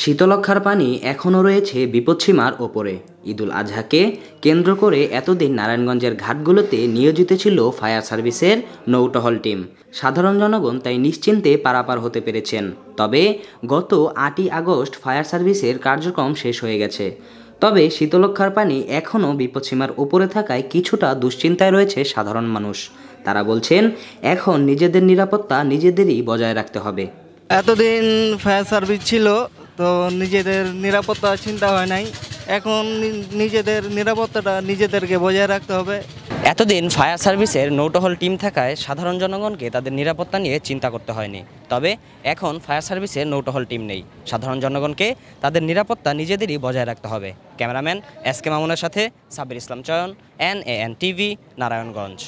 শীতলক্ষার পানি এখনও রয়েছে বিপদসীমার ওপরে। ঈদুল আজহাকে কেন্দ্র করে এতদিন নারায়ণগঞ্জের ঘাটগুলোতে নিয়োজিত ছিল ফায়ার সার্ভিসের নৌটহল টিম। সাধারণ জনগণ তাই নিশ্চিন্তে পারাপার হতে পেরেছেন। তবে গত আটই আগস্ট ফায়ার সার্ভিসের কার্যক্রম শেষ হয়ে গেছে। তবে শীতলক্ষার পানি এখনও বিপদসীমার উপরে থাকায় কিছুটা দুশ্চিন্তায় রয়েছে সাধারণ মানুষ। তারা বলছেন, এখন নিজেদের নিরাপত্তা নিজেদেরই বজায় রাখতে হবে। এতদিন ফায়ার সার্ভিস ছিল তো নিজেদের নিরাপত্তা চিন্তা হয় নাই। এখন নিজেদের নিরাপত্তাটা নিজেদেরকে বজায় রাখতে হবে। এতদিন ফায়ার সার্ভিসের নৌটহল টিম থাকায় সাধারণ জনগণকে তাদের নিরাপত্তা নিয়ে চিন্তা করতে হয়নি। তবে এখন ফায়ার সার্ভিসের নৌটহল টিম নেই। সাধারণ জনগণকে তাদের নিরাপত্তা নিজেদেরই বজায় রাখতে হবে। ক্যামেরাম্যান এস কে মামুনের সাথে Sabir Islam Choyon, N A N TV, Narayanganj.